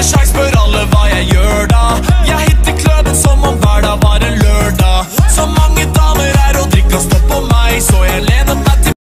bescheiß, bør alle hva jeg.